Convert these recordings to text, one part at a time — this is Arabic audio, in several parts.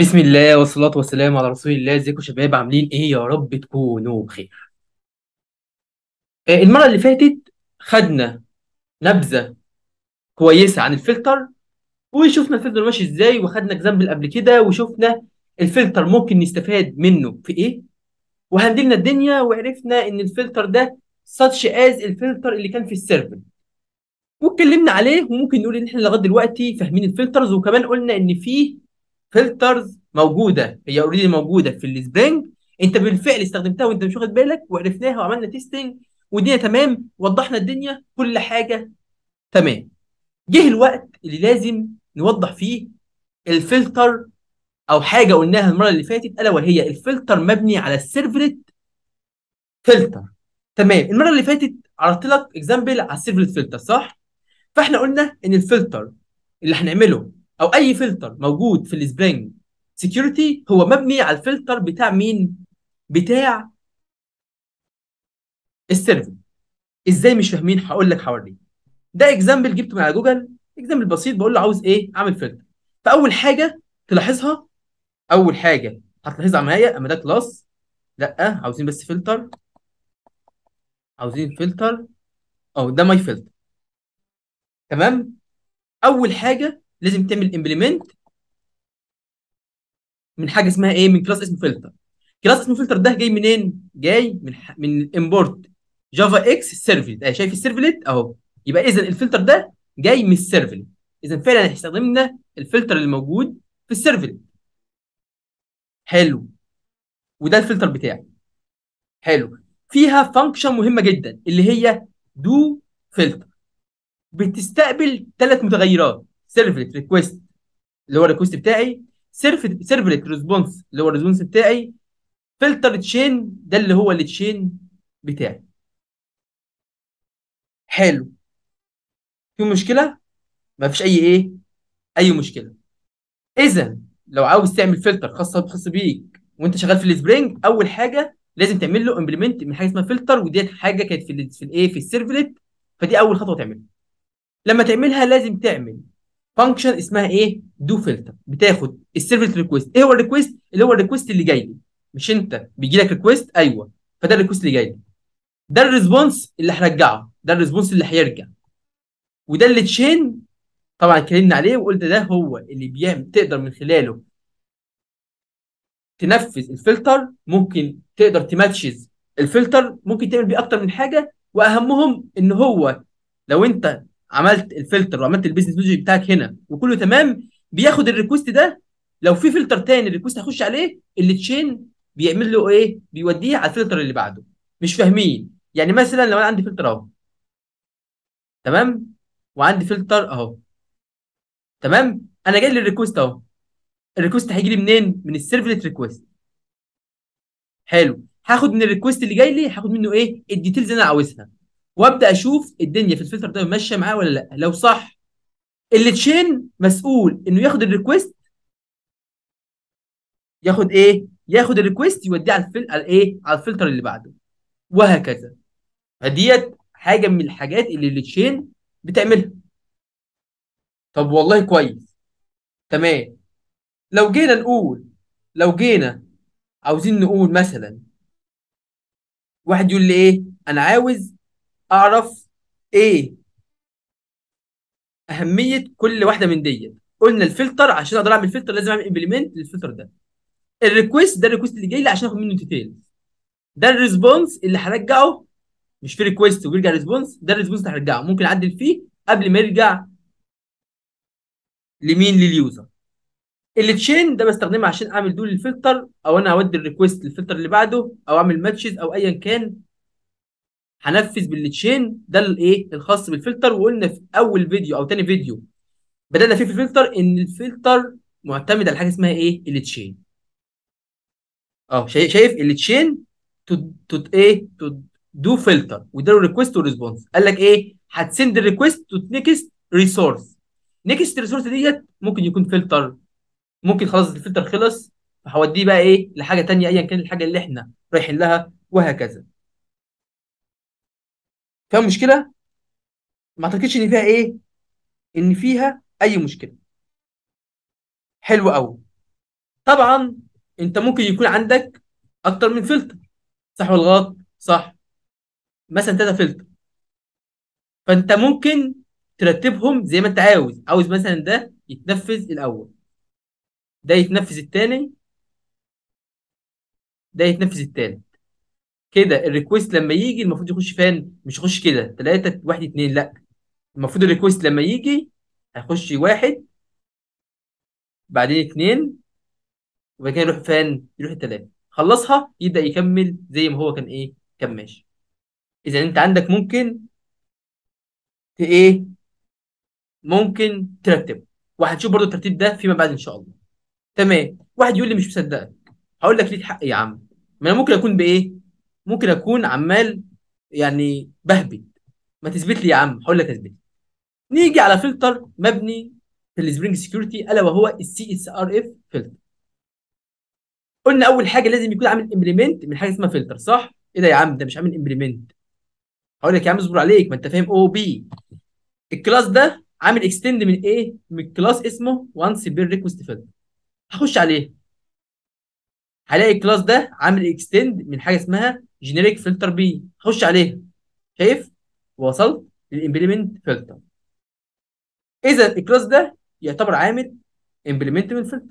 بسم الله والصلاة والسلام على رسول الله. ازيكم شباب؟ عاملين إيه يا رب تكونوا بخير. آه، المرة اللي فاتت خدنا نبذة كويسة عن الفلتر وشفنا الفلتر ماشي إزاي وخدنا example قبل كده وشفنا الفلتر ممكن نستفاد منه في إيه. وهندلنا الدنيا وعرفنا ان الفلتر ده such as الفلتر اللي كان في ال servlet واتكلمنا عليه وممكن نقول ان إحنا لغاية دلوقتي فاهمين ال filters وكمان قلنا ان في filters موجودة هي already موجودة في ال Spring انت بالفعل استخدمتها وانت مش واخد بالك وعرفناها وعملنا testing والدنيا تمام وضحنا الدنيا كل حاجة تمام. جه الوقت اللي لازم نوضح فيه الفلتر أو حاجة قلناها المرة اللي فاتت ألا وهي الفلتر مبني على ال servlet filter. تمام. المرة اللي فاتت عرضت لك example على ال servlet filter صح؟ فإحنا قلنا إن الفلتر اللي هنعمله أو أي فلتر موجود في ال Spring Security هو مبني على الفلتر بتاع مين؟ بتاع ال servlet. إزاي مش فاهمين؟ هقول لك هوريك. ده example جبته من على جوجل. example بسيط بقول له عاوز إيه؟ أعمل فلتر. فأول حاجة تلاحظها أول حاجة هتلاحظها معايا أما ده class لأ عاوزين بس فلتر. عاوزين فلتر. أو ده my filter تمام؟ أول حاجة لازم تعمل implement من حاجة اسمها إيه من class اسمه فلتر class اسمه فلتر ده جاي منين؟ جاي من ح... من ال import javax servlet اهي شايف ال servlet اهو. يبقى اذا الفلتر ده جاي من ال servlet اذا فعلا إحنا استخدمنا الفلتر اللي موجود في ال servlet حلو. وده الفلتر بتاعي. حلو. فيها function مهمة جدا اللي هي do filter بتستقبل ثلاث متغيرات. servlet request اللي هو ال request بتاعي. servlet response اللي هو ال response بتاعي. filter chain ده اللي هو ال chain بتاعي. حلو. في مشكلة؟ ما فيش أي إيه؟ أي مشكلة. إذا لو عاوز تعمل فلتر خاص خاص بيك وأنت شغال في ال Spring أول حاجة لازم تعمل له implement من حاجة اسمها فلتر وديت حاجة كانت في ال في الايه في ال servlet فدي أول خطوة تعملها. لما تعملها لازم تعمل function اسمها إيه؟ do filter بتاخد ال servlet request إيه هو ال request اللي هو ال request اللي جاي. لي مش انت. بيجي لك request أيوه. فده ال request اللي جاي. لي ده ال response اللي هرجعه ده ال response اللي هيرجع. وده ال chain طبعا اتكلمنا عليه وقلت ده هو اللي بيعمل تقدر من خلاله تنفذ الفلتر. ممكن تقدر ت matches الفلتر. ممكن تعمل بيه أكتر من حاجة. وأهمهم إن هو لو أنت عملت الفلتر وعملت ال business logic بتاعك هنا وكله تمام بياخد ال request ده لو في فلتر تاني ال request هيخش عليه ال chain بيعمل له إيه؟ بيوديه على الفلتر اللي بعده. مش فاهمين. يعني مثلا لو أنا عندي فلتر أهو. تمام؟ وعندي فلتر أهو. تمام؟ أنا جاي لي ال request أهو. ال request هيجي لي منين؟ من ال servlet request. حلو. هاخد من ال request اللي جاي لي هاخد منه إيه؟ ال details اللي أنا عاوزها. وابدأ أشوف الدنيا في الفلتر ده ماشية معاه ولا لأ. لو صح ال chain مسؤول إنه ياخد ال request ياخد إيه؟ ياخد ال request يوديه على الفل على إيه؟ على الفلتر اللي بعده. وهكذا. فديت حاجة من الحاجات اللي ال chain بتعملها. طب والله كويس. تمام. لو جينا نقول لو جينا عاوزين نقول مثلا واحد يقول لي إيه؟ أنا عاوز أعرف إيه أهمية كل واحدة من ديت. قلنا الفلتر عشان أقدر أعمل فلتر لازم أعمل implement للفلتر ده. ال request ده ال request اللي جاي لي عشان آخد منه details ده ال response اللي هرجعه. مش في request وبيرجع response ده ال response اللي هرجعه. ممكن أعدل فيه قبل ما يرجع لمين؟ لل user. ال chain ده بستخدمها عشان أعمل do filter أو أنا أودي ال request للفلتر اللي بعده أو أعمل matches أو ايا كان. هنفذ بال chain ده الايه الخاص بالفلتر وقلنا في أول فيديو أو تاني فيديو بدأنا فيه في الفلتر إن الفلتر معتمد على حاجة اسمها إيه؟ ال chain أه شايف ال chain dot إيه؟ dot do filter وده request و response قال لك إيه؟ هت send ال request to next resource next resource ديت ممكن يكون فلتر. ممكن خلاص الفلتر خلص فهوديه بقى إيه؟ لحاجة تانية ايا كان الحاجة اللي إحنا رايحين لها وهكذا. فيها مشكلة؟ ما أعتقدش إن فيها إيه؟ إن فيها أي مشكلة. حلو قوي طبعا أنت ممكن يكون عندك أكتر من فلتر. صح ولا غلط؟ صح. مثلا ثلاثة فلتر. فأنت ممكن ترتبهم زي ما أنت عاوز. عاوز مثلا ده يتنفذ الأول. ده يتنفذ الثاني ده يتنفذ الثالث كده ال request لما يجي المفروض يخش فين؟ مش يخش كده. 3 1 2 لا. المفروض ال request لما يجي هيخش واحد بعدين اثنين وبعد كده يروح فين؟ يروح الثلاثه خلصها يبدأ يكمل زي ما هو كان إيه؟ كان ماشي. إذا أنت عندك ممكن إيه؟ ممكن ترتب وهنشوف برضو الترتيب ده فيما بعد إن شاء الله. تمام. واحد يقول لي مش مصدقك. هقول لك ليه حق يا عم. ما أنا ممكن أكون بإيه؟ ممكن أكون عمال يعني بهبد. ما تثبت لي يا عم هقول لك أثبت. نيجي على فلتر مبني في ال Spring Security ألا وهو ال CSRF filter. قلنا أول حاجة لازم يكون عامل implement من حاجة اسمها فلتر صح؟ إيه ده يا عم ده مش عامل implement هقول لك يا عم اصبر عليك ما أنت فاهم أو بي ال class ده عامل extend من إيه؟ من class اسمه once per request filter هخش عليه. هلاقي ال class ده عامل extend من حاجة اسمها generic filter bean هخش عليها شايف؟ وصلت لل implement filter إذا ال class ده يعتبر عامل implement من فلتر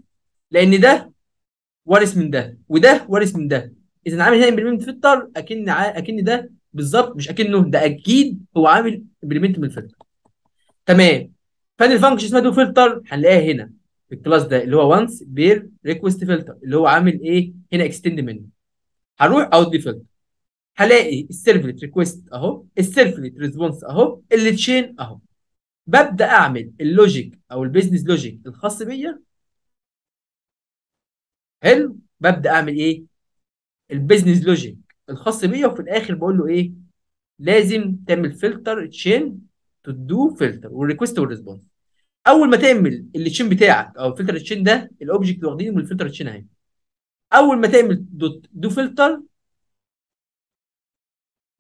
لأن ده وارث من ده وده وارث من ده. إذا عامل هنا implement filter أكن ع... أكن ده بالظبط مش أكنه ده أكيد هو عامل implement من الفلتر تمام. فين ال function اسمها do filter هنلاقيها هنا في ال class ده اللي هو once per request filter اللي هو عامل إيه؟ هنا extend منه. هروح على ال do filter هلاقي ال servlet request أهو ال servlet response أهو ال chain أهو. ببدأ أعمل ال logic أو ال business logic الخاص بيا. حلو. ببدأ أعمل إيه؟ ال business logic الخاص بيا وفي الآخر بقول له إيه؟ لازم تعمل filter chain dot do filter وال request وال response أول ما تعمل ال chain بتاعك أو ال filter chain ده ال object واخدينه من ال filter chain أهي. أول ما تعمل do filter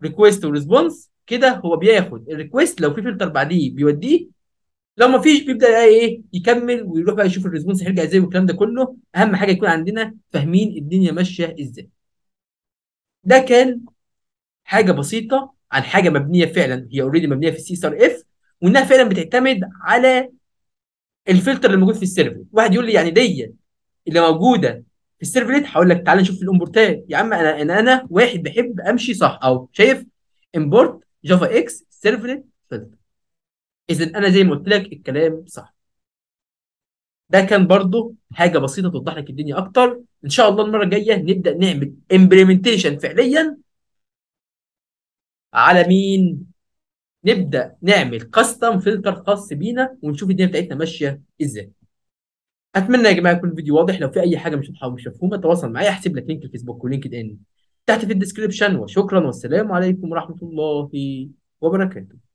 request و response كده هو بياخد ال request لو في فلتر بعديه بيوديه. لو ما فيش بيبدأ إيه يكمل ويروح بقى يشوف ال response هيرجع إزاي والكلام ده كله. أهم حاجة يكون عندنا فاهمين الدنيا ماشية إزاي. ده كان حاجة بسيطة عن حاجة مبنية فعلا هي already مبنية في ال CSRF وإنها فعلا بتعتمد على الفلتر اللي موجود في ال servlet واحد يقول لي يعني دي اللي موجودة في ال servlet هقول لك تعالى نشوف ال importات يا عم أنا أنا أنا واحد بحب أمشي صح. أو شايف import javax servlet filter اذا أنا زي ما قلت لك الكلام صح. ده كان برضو حاجة بسيطة توضح لك الدنيا أكتر. إن شاء الله المرة الجاية نبدأ نعمل implementation فعليا. على مين؟ نبدأ نعمل custom filter خاص بينا ونشوف الدنيا بتاعتنا ماشية إزاي. أتمنى يا جماعة يكون الفيديو واضح. لو في أي حاجة مش ومش مفهومه تواصل معايا أحسب لك link الفيسبوك ولينكد إن. تحت في ال description وشكرا. والسلام عليكم ورحمة الله وبركاته.